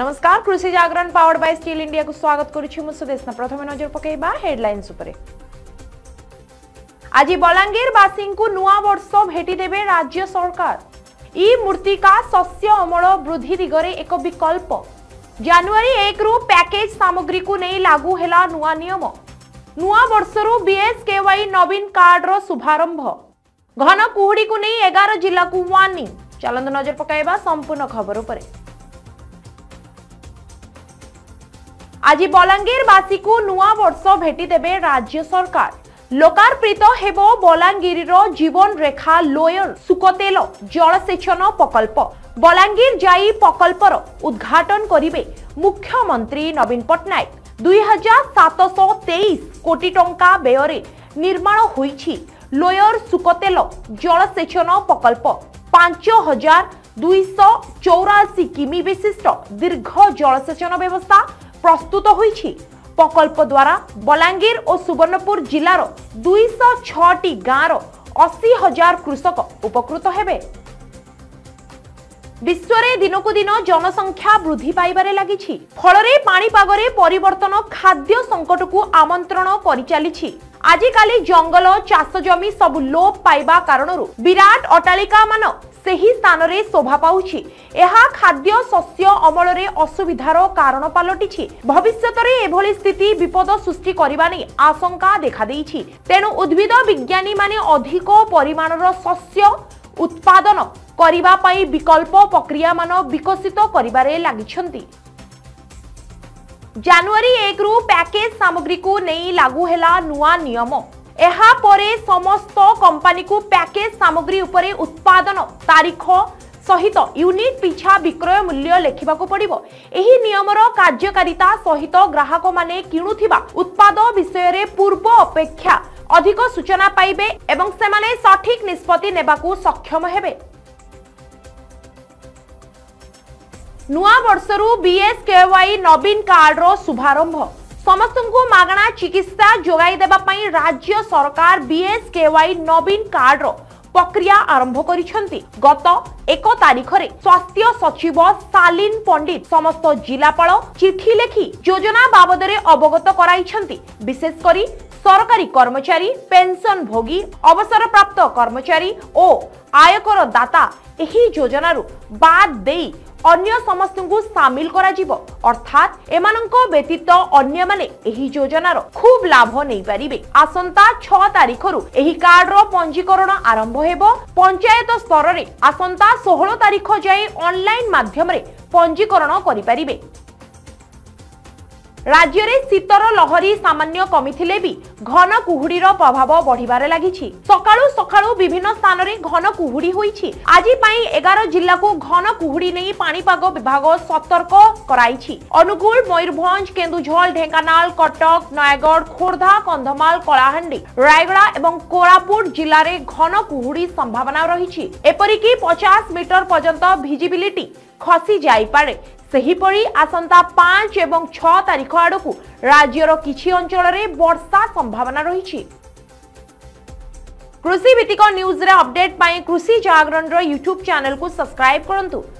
নমস্কার কৃষি জাগরণ পাওয়ার বাই স্টিল ইন্ডিয়া স্বাগত করছি মু সুদেশনা প্রথমে নজর পকাইবা হেডলাইন্স উপরে আজি বলাঙ্গীরবাসী নূয়া বর্ষ ভেটি দেবে রাজ্য সরকার ই মূর্তিকা শস্য অমল বৃদ্ধি দিগরে এক বিকল্প জানুয়ারি একরু প্যাকেজ সামগ্রীকু নেই লাগু হেলা নূয়া নিয়ম নূয়া বর্ষরু বিএসকেওয়াই নবীন কার্ডর শুভারম্ভ ঘন কুহুড়ি নেই এগার জেলা ওয়ার্নিং চলন্ত নজর পকাইবা সম্পূর্ণ খবর উপরে আজি ବଲାଙ୍ଗୀରବାସୀଙ୍କୁ ନୂଆ ବର୍ଷ ଭେଟିଦେବେ ରାଜ୍ୟ ସରକାର ଲୋକାର୍ପିତ ହେବ ବଲାଙ୍ଗୀରର ଜୀବନରେଖା ଲୋୟର ସୁକତେଲ ଜଳସେଚନ ପ୍ରକଳ୍ପ ବଲାଙ୍ଗୀର ଯାଇ ପ୍ରକଳ୍ପର ଉଦ୍ଘାଟନ କରିବେ ମୁଖ୍ୟମନ୍ତ୍ରୀ ନବୀନ ପଟ୍ଟନାୟକ ଦୁଇ ହଜାର ସାତଶହ ତେଇଶ କୋଟି ଟଙ୍କା ବ୍ୟୟରେ ନିର୍ମାଣ ହୋଇଛି ଲୋୟର ସୁକତେଲ ଜଳସେଚନ ପ୍ରକଳ୍ପ ପାଞ୍ଚ ହଜାର ଦୁଇଶହ ଚଉରାଅଶୀ କିମି ବିଶିଷ୍ଟ ଦୀର୍ଘ ଜଳସେଚନ ବ୍ୟବସ୍ଥା প্রস্তুত হয়েছি প্রকল্প দ্বারা বলাঙ্গীর ও সুবর্ণপুর জেলার দুইশ ছটি গাঁর অশী হাজার কৃষক উপকৃত হবে ବିଶ୍ୱରେ ଦିନକୁ ଦିନ ଜନସଂଖ୍ୟା ବୃଦ୍ଧି ପାଇବାରେ ଲାଗିଛି ଫଳରେ ପାଣିପାଗରେ ପରିବର୍ତ୍ତନ ଖାଦ୍ୟ ସଙ୍କଟକୁ ଆମନ୍ତ୍ରଣ କରିଚାଲିଛି ଆଜିକାଲି ଜଙ୍ଗଲ ଚାଷ ଜମି ସବୁ ଲୋପ ପାଇବା କାରଣରୁ ବିରାଟ ଅଟ୍ଟାଳିକା ମାନ ସେହି ସ୍ଥାନରେ ଶୋଭା ପାଉଛି ଏହା ଖାଦ୍ୟ ଶସ୍ୟ ଅମଳରେ ଅସୁବିଧାର କାରଣ ପାଲଟିଛି ଭବିଷ୍ୟତରେ ଏଭଳି ସ୍ଥିତି ବିପଦ ସୃଷ୍ଟି କରିବା ନେଇ ଆଶଙ୍କା ଦେଖାଦେଇଛି ତେଣୁ ଉଦ୍ଭିଦ ବିଜ୍ଞାନୀମାନେ ଅଧିକ ପରିମାଣର ଶସ୍ୟ ଉତ୍ପାଦନ କରିବା ପାଇଁ ବିକଳ୍ପ ପ୍ରକ୍ରିୟାମାନ ବିକଶିତ କରିବାରେ ଲାଗିଛନ୍ତି ଜାନୁଆରୀ ଏକରୁ ପ୍ୟାକେଜ୍ ସାମଗ୍ରୀକୁ ନେଇ ଲାଗୁ ହେଲା ନୂଆ ନିୟମ ଏହାପରେ ସମସ୍ତ କମ୍ପାନୀକୁ ପ୍ୟାକେଜ୍ ସାମଗ୍ରୀ ଉପରେ ଉତ୍ପାଦନ ତାରିଖ ସହିତ ୟୁନିଟ୍ ପିଛା ବିକ୍ରୟ ମୂଲ୍ୟ ଲେଖିବାକୁ ପଡ଼ିବ ଏହି ନିୟମର କାର୍ଯ୍ୟକାରିତା ସହିତ ଗ୍ରାହକମାନେ କିଣୁଥିବା ଉତ୍ପାଦ ବିଷୟରେ ପୂର୍ବ ଅପେକ୍ଷା ଅଧିକ ସୂଚନା ପାଇବେ ଏବଂ ସେମାନେ ସଠିକ୍ ନିଷ୍ପତ୍ତି ନେବାକୁ ସକ୍ଷମ ହେବେ ନୂଆ ବର୍ଷରୁ ବିଏସ୍କେୱାଇ ନବୀନ କାର୍ଡର ଶୁଭାରମ୍ଭ ସମସ୍ତଙ୍କୁ ମାଗଣା ଚିକିତ୍ସା ଯୋଗାଇ ଦେବା ପାଇଁ ରାଜ୍ୟ ସରକାର ବିଏସ୍କେୱାଇ ନବୀନ କାର୍ଡର ପ୍ରକ୍ରିୟା ଆରମ୍ଭ କରିଛନ୍ତି ଗତ ଏକ ତାରିଖରେ ସ୍ୱାସ୍ଥ୍ୟ ସଚିବ ସାଲିନ ପଣ୍ଡିତ ସମସ୍ତ ଜିଲ୍ଲାପାଳ ଚିଠି ଲେଖି ଯୋଜନା ବାବଦରେ ଅବଗତ କରାଇଛନ୍ତି ବିଶେଷ କରି ସରକାରୀ କର୍ମଚାରୀ কর্মচারী ଭୋଗୀ ଅବସରପ୍ରାପ୍ତ କର୍ମଚାରୀ ଓ ଆୟକର ଦାତା ଏହି ଯୋଜନାରୁ ବାଦ ଦେଇ ଅନ୍ୟ ସମସ୍ତଙ୍କୁ ସାମିଲ କରାଯିବ ଅର୍ଥାତ୍ ଏମାନଙ୍କ ବ୍ୟତୀତ ଅନ୍ୟମାନେ ଏହି ଯୋଜନାର ଖୁବ୍ ଲାଭ ନେଇପାରିବେ ଆସନ୍ତା ଛଅ ତାରିଖରୁ ଏହି କାର୍ଡର ପଞ୍ଜୀକରଣ ଆରମ୍ଭ ହେବ ପଞ୍ଚାୟତ ସ୍ତରରେ ଆସନ୍ତା ଷୋହଳ ତାରିଖ ଯାଏ ଅନଲାଇନ୍ ମାଧ୍ୟମରେ ପଞ୍ଜୀକରଣ କରିପାରିବେ রাজ্যের শীতর লহরী সামান্য কমিলে বি ঘন কুহুড়ির প্রভাব বড়িবার লাগিছি সকাল সকাল বিভিন্ন স্থানের ঘন কুহুড়ি হয়েছে আজি পাই এগার জেলাকু ঘন কুহুড়ি নিয়ে পাপাগ বিভাগ সতর্ক করাইছি অনুগুল ময়ূরভঞ্জ কেন্দুঝল ঢেঙ্কানাল কটক নয়াগড় খোর্ধা কন্ধমাল কলাহান্ডি রায়গড়া এবং কোরাপুট জেলার ঘন কুহুড়ি সম্ভাবনা রয়েছে এপরিকি পচাশ মিটর পর্যন্ত ভিজিবিলিটি খসি যাইপারে ସେହିପରି ଆସନ୍ତା ପାଞ୍ଚ ଏବଂ ଛଅ ତାରିଖ ଆଡ଼କୁ ରାଜ୍ୟର କିଛି ଅଞ୍ଚଳରେ ବର୍ଷା ସମ୍ଭାବନା ରହିଛି କୃଷିଭିତ୍ତିକ ନ୍ୟୁଜ୍ରେ ଅପଡେଟ୍ ପାଇଁ କୃଷି ଜାଗରଣର ୟୁଟ୍ୟୁବ୍ ଚ୍ୟାନେଲ୍କୁ ସବସ୍କ୍ରାଇବ୍ କରନ୍ତୁ